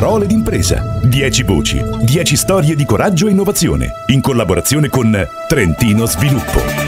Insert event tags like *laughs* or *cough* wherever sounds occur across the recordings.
Parole d'impresa. 10 voci, 10 storie di coraggio e innovazione. In collaborazione con Trentino Sviluppo.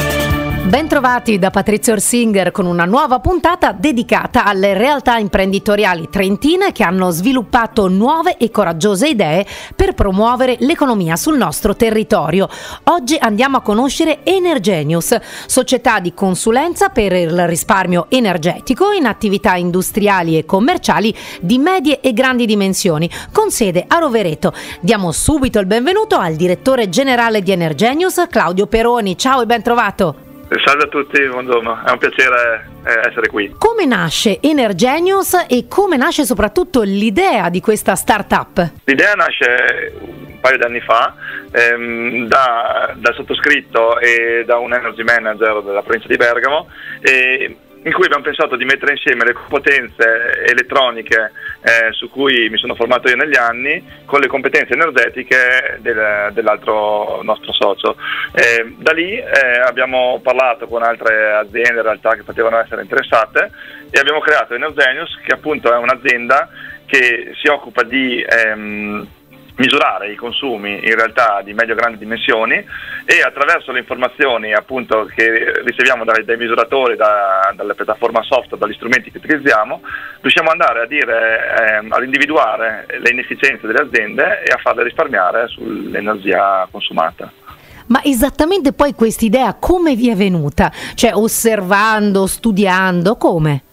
Bentrovati da Patrizio Orsinger con una nuova puntata dedicata alle realtà imprenditoriali trentine che hanno sviluppato nuove e coraggiose idee per promuovere l'economia sul nostro territorio. Oggi andiamo a conoscere Energenius, società di consulenza per il risparmio energetico in attività industriali e commerciali di medie e grandi dimensioni, con sede a Rovereto. Diamo subito il benvenuto al direttore generale di Energenius, Claudio Peroni. Ciao e ben trovato. Salve a tutti, buongiorno, è un piacere eh, essere qui. Come nasce Energenius e come nasce soprattutto l'idea di questa startup? L'idea nasce un paio di anni fa ehm, da, dal sottoscritto e da un energy manager della provincia di Bergamo e in cui abbiamo pensato di mettere insieme le competenze elettroniche eh, su cui mi sono formato io negli anni con le competenze energetiche del, dell'altro nostro socio. Eh, da lì eh, abbiamo parlato con altre aziende in realtà che potevano essere interessate e abbiamo creato Energenius che appunto è un'azienda che si occupa di... Ehm, misurare i consumi in realtà di medio-grandi dimensioni e attraverso le informazioni appunto che riceviamo dai, dai misuratori, da, dalle piattaforme software, dagli strumenti che utilizziamo, riusciamo ad andare a dire, eh, ad individuare le inefficienze delle aziende e a farle risparmiare sull'energia consumata. Ma esattamente poi quest'idea come vi è venuta? Cioè osservando, studiando, come?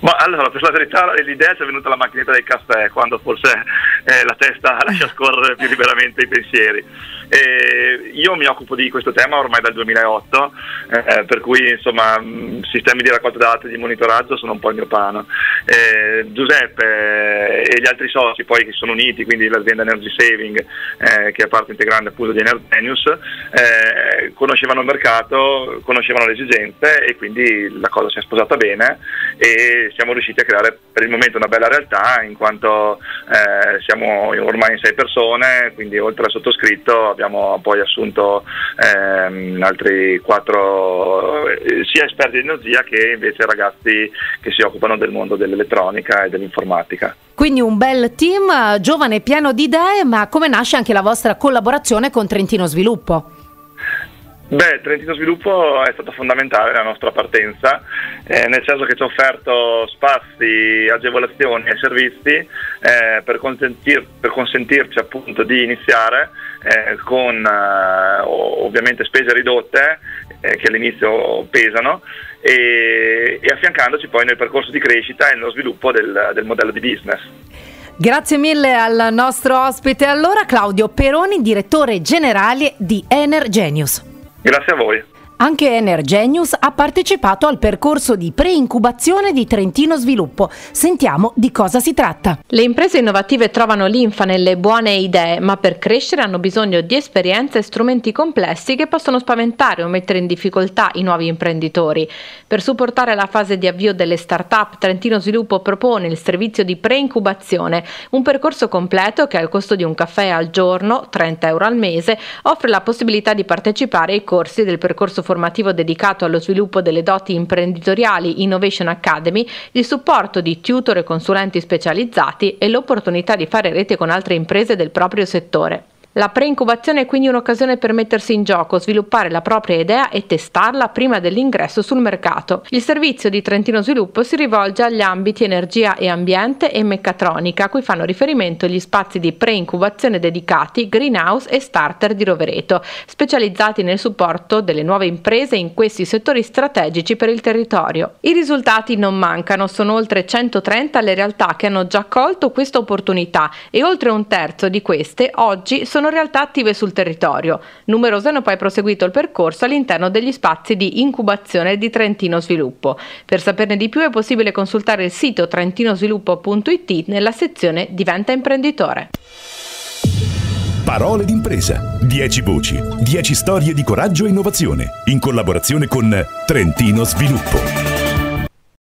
Ma allora, per la verità, l'idea ci è venuta alla macchinetta del caffè, quando forse eh, la testa *laughs* lascia scorrere più liberamente i pensieri. E io mi occupo di questo tema ormai dal 2008, eh, per cui insomma sistemi di raccolta dati, di monitoraggio sono un po' il mio pano. Eh, Giuseppe e gli altri soci poi che sono uniti, quindi l'azienda Energy Saving, eh, che è parte integrante appunto di Energenius, eh, conoscevano il mercato, conoscevano le esigenze e quindi la cosa si è sposata bene e siamo riusciti a creare per il momento una bella realtà in quanto eh, siamo ormai in sei persone, quindi oltre al sottoscritto abbiamo poi assunto ehm, altri quattro eh, sia esperti di energia che invece ragazzi che si occupano del mondo dell'elettronica e dell'informatica. Quindi un bel team, giovane pieno di idee, ma come nasce anche la vostra collaborazione con Trentino Sviluppo? Beh, Trentino Sviluppo è stata fondamentale la nostra partenza, eh, nel senso che ci ha offerto spazi, agevolazioni e servizi eh, per, consentir, per, consentirci appunto di iniziare eh, con eh, ovviamente spese ridotte eh, che all'inizio pesano e, e, affiancandoci poi nel percorso di crescita e nello sviluppo del, del modello di business. Grazie mille al nostro ospite allora Claudio Peroni, direttore generale di Energenius. Grazie a voi. Anche Energenius ha partecipato al percorso di pre-incubazione di Trentino Sviluppo. Sentiamo di cosa si tratta. Le imprese innovative trovano linfa nelle buone idee, ma per crescere hanno bisogno di esperienze e strumenti complessi che possono spaventare o mettere in difficoltà i nuovi imprenditori. Per supportare la fase di avvio delle start-up, Trentino Sviluppo propone il servizio di pre-incubazione, un percorso completo che al costo di un caffè al giorno, 30 euro al mese, offre la possibilità di partecipare ai corsi del percorso formativo formativo dedicato allo sviluppo delle doti imprenditoriali Innovation Academy, il supporto di tutor e consulenti specializzati e l'opportunità di fare rete con altre imprese del proprio settore. La pre-incubazione è quindi un'occasione per mettersi in gioco, sviluppare la propria idea e testarla prima dell'ingresso sul mercato. Il servizio di Trentino Sviluppo si rivolge agli ambiti energia e ambiente e meccatronica, a cui fanno riferimento gli spazi di pre-incubazione dedicati Greenhouse e Starter di Rovereto, specializzati nel supporto delle nuove imprese in questi settori strategici per il territorio. I risultati non mancano, sono oltre 130 le realtà che hanno già colto questa opportunità e oltre un terzo di queste oggi sono sono realtà attive sul territorio. Numerose hanno poi proseguito il percorso all'interno degli spazi di incubazione di Trentino Sviluppo. Per saperne di più è possibile consultare il sito trentinosviluppo.it nella sezione Diventa imprenditore. Parole d'impresa. 10 voci, 10 storie di coraggio e innovazione, in collaborazione con Trentino Sviluppo.